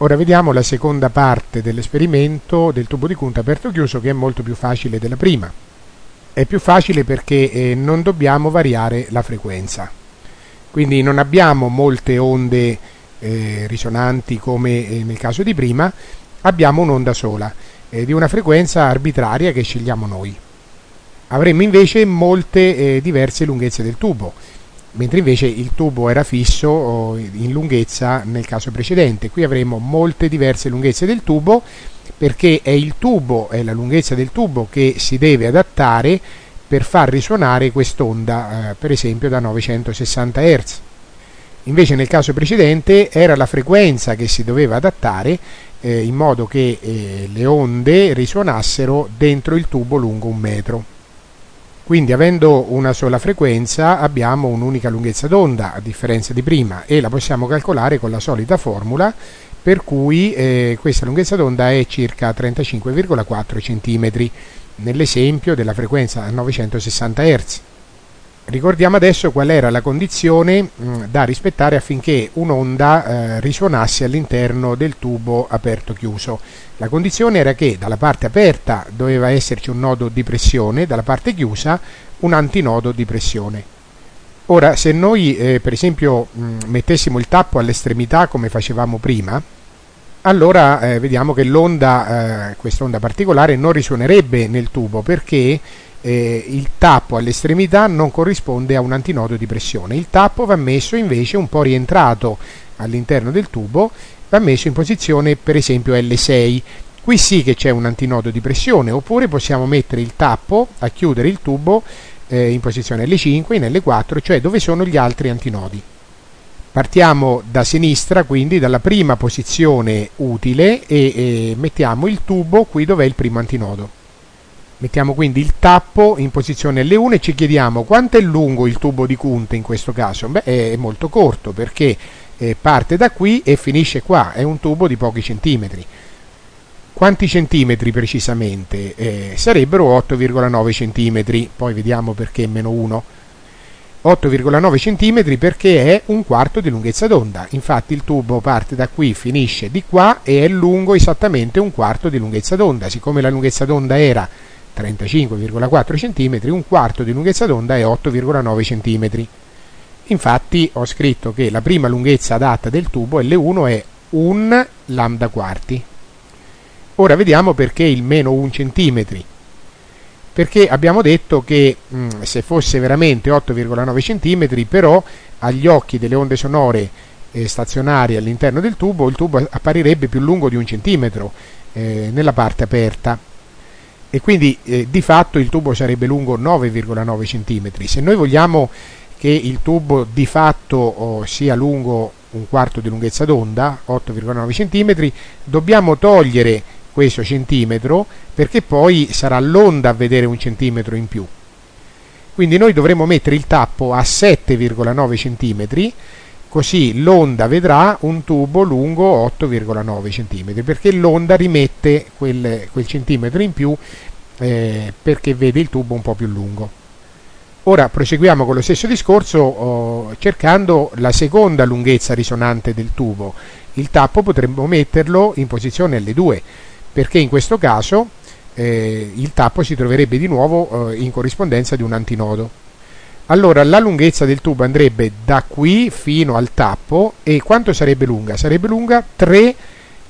Ora vediamo la seconda parte dell'esperimento del tubo di Kundt aperto chiuso che è molto più facile della prima. È più facile perché eh, non dobbiamo variare la frequenza. Quindi non abbiamo molte onde eh, risonanti come eh, nel caso di prima, abbiamo un'onda sola eh, di una frequenza arbitraria che scegliamo noi. Avremmo invece molte eh, diverse lunghezze del tubo mentre invece il tubo era fisso in lunghezza nel caso precedente. Qui avremo molte diverse lunghezze del tubo perché è il tubo, è la lunghezza del tubo che si deve adattare per far risuonare quest'onda, eh, per esempio da 960 Hz. Invece nel caso precedente era la frequenza che si doveva adattare eh, in modo che eh, le onde risuonassero dentro il tubo lungo un metro. Quindi avendo una sola frequenza abbiamo un'unica lunghezza d'onda a differenza di prima e la possiamo calcolare con la solita formula per cui eh, questa lunghezza d'onda è circa 35,4 cm nell'esempio della frequenza a 960 Hz. Ricordiamo adesso qual era la condizione mh, da rispettare affinché un'onda eh, risuonasse all'interno del tubo aperto chiuso. La condizione era che dalla parte aperta doveva esserci un nodo di pressione, dalla parte chiusa un antinodo di pressione. Ora, se noi eh, per esempio mh, mettessimo il tappo all'estremità come facevamo prima, allora eh, vediamo che l'onda, eh, questa onda particolare, non risuonerebbe nel tubo perché eh, il tappo all'estremità non corrisponde a un antinodo di pressione. Il tappo va messo invece un po' rientrato all'interno del tubo, va messo in posizione per esempio L6. Qui sì che c'è un antinodo di pressione, oppure possiamo mettere il tappo a chiudere il tubo eh, in posizione L5, in L4, cioè dove sono gli altri antinodi. Partiamo da sinistra, quindi dalla prima posizione utile e, e mettiamo il tubo qui dove è il primo antinodo. Mettiamo quindi il tappo in posizione L1 e ci chiediamo quanto è lungo il tubo di Kundt in questo caso? Beh, è molto corto perché eh, parte da qui e finisce qua, è un tubo di pochi centimetri. Quanti centimetri precisamente? Eh, sarebbero 8,9 centimetri, poi vediamo perché meno 1. 8,9 centimetri perché è un quarto di lunghezza d'onda. Infatti il tubo parte da qui, finisce di qua e è lungo esattamente un quarto di lunghezza d'onda. Siccome la lunghezza d'onda era 35,4 cm, un quarto di lunghezza d'onda è 8,9 cm. Infatti ho scritto che la prima lunghezza adatta del tubo L1 è un lambda quarti. Ora vediamo perché il meno 1 cm. Perché abbiamo detto che mh, mm, se fosse veramente 8,9 cm, però agli occhi delle onde sonore eh, stazionarie all'interno del tubo, il tubo apparirebbe più lungo di un centimetro eh, nella parte aperta e quindi eh, di fatto il tubo sarebbe lungo 9,9 cm. Se noi vogliamo che il tubo di fatto oh, sia lungo un quarto di lunghezza d'onda, 8,9 cm, dobbiamo togliere questo centimetro perché poi sarà l'onda a vedere un centimetro in più. Quindi noi dovremo mettere il tappo a 7,9 cm così l'onda vedrà un tubo lungo 8,9 cm perché l'onda rimette quel, quel, centimetro in più eh, perché vede il tubo un po' più lungo. Ora proseguiamo con lo stesso discorso oh, cercando la seconda lunghezza risonante del tubo. Il tappo potremmo metterlo in posizione L2 perché in questo caso eh, il tappo si troverebbe di nuovo eh, in corrispondenza di un antinodo. Allora la lunghezza del tubo andrebbe da qui fino al tappo e quanto sarebbe lunga? Sarebbe lunga 3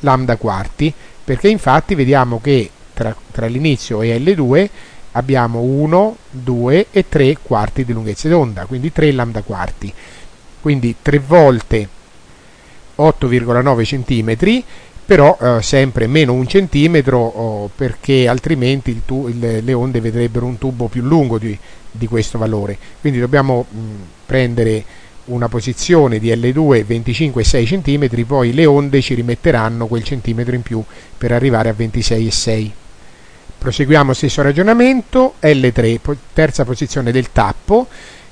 lambda quarti perché infatti vediamo che tra, tra l'inizio e L2 abbiamo 1, 2 e 3 quarti di lunghezza d'onda, quindi 3 lambda quarti. Quindi 3 volte 8,9 cm però eh, sempre meno un centimetro oh, perché altrimenti tu, il, le onde vedrebbero un tubo più lungo di, di questo valore. Quindi dobbiamo mh, prendere una posizione di L2 25,6 cm poi le onde ci rimetteranno quel centimetro in più per arrivare a 26,6 proseguiamo stesso ragionamento L3 terza posizione del tappo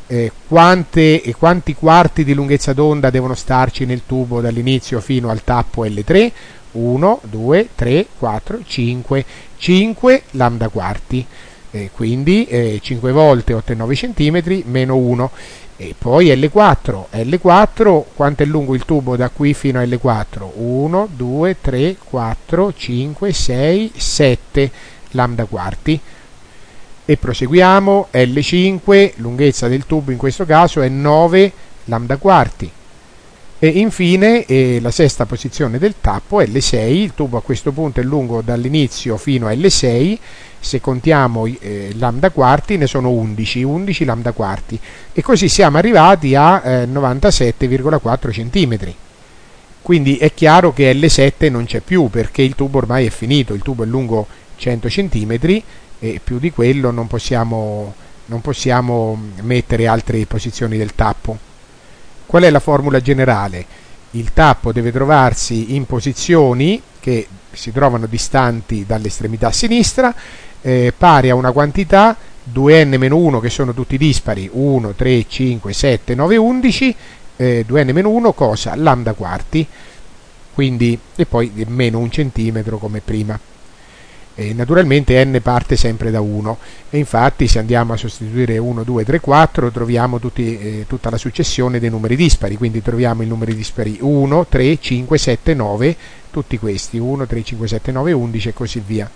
eh, quante, e quanti quarti di lunghezza d'onda devono starci nel tubo dall'inizio fino al tappo L3 1, 2, 3, 4, 5, 5 lambda quarti. Eh, quindi eh, 5 volte 8,9 cm meno 1 e poi L4, L4, quanto è lungo il tubo da qui fino a L4? 1, 2, 3, 4, 5, 6, 7 lambda quarti e proseguiamo L5 lunghezza del tubo in questo caso è 9 lambda quarti. E infine eh, la sesta posizione del tappo è L6 il tubo a questo punto è lungo dall'inizio fino a L6 se contiamo eh, lambda quarti ne sono 11 11 lambda quarti. E così siamo arrivati a eh, 97,4 cm quindi è chiaro che L7 non c'è più perché il tubo ormai è finito il tubo è lungo 100 cm e più di quello non possiamo, non possiamo mettere altre posizioni del tappo. Qual è la formula generale? Il tappo deve trovarsi in posizioni che si trovano distanti dall'estremità sinistra, eh, pari a una quantità 2n-1 che sono tutti dispari, 1, 3, 5, 7, 9, 11, eh, 2n-1 cosa? Lambda quarti, quindi e poi meno un centimetro come prima. E naturalmente n parte sempre da 1 e infatti se andiamo a sostituire 1, 2, 3, 4 troviamo tutti, eh, tutta la successione dei numeri dispari, quindi troviamo i numeri dispari 1, 3, 5, 7, 9, tutti questi. 1, 3, 5, 7, 9, 11 e così via.